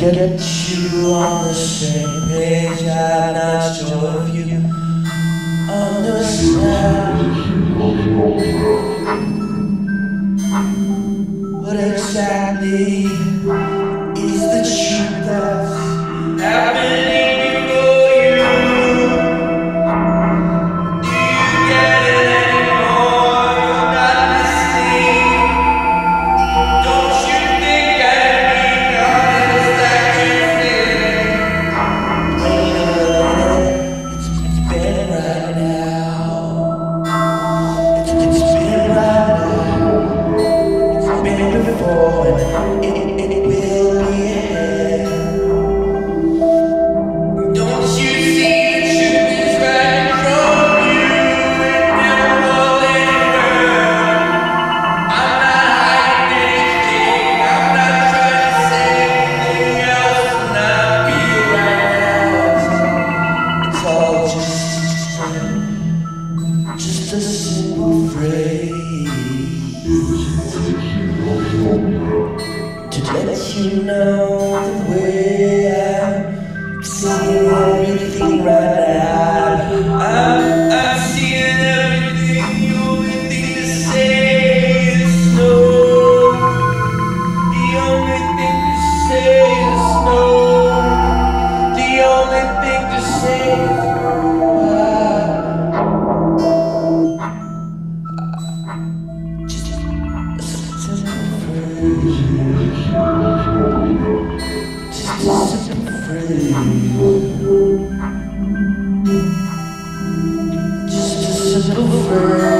Get you on the same page I'm not sure if you understand. what exactly. set free. Just a simple free.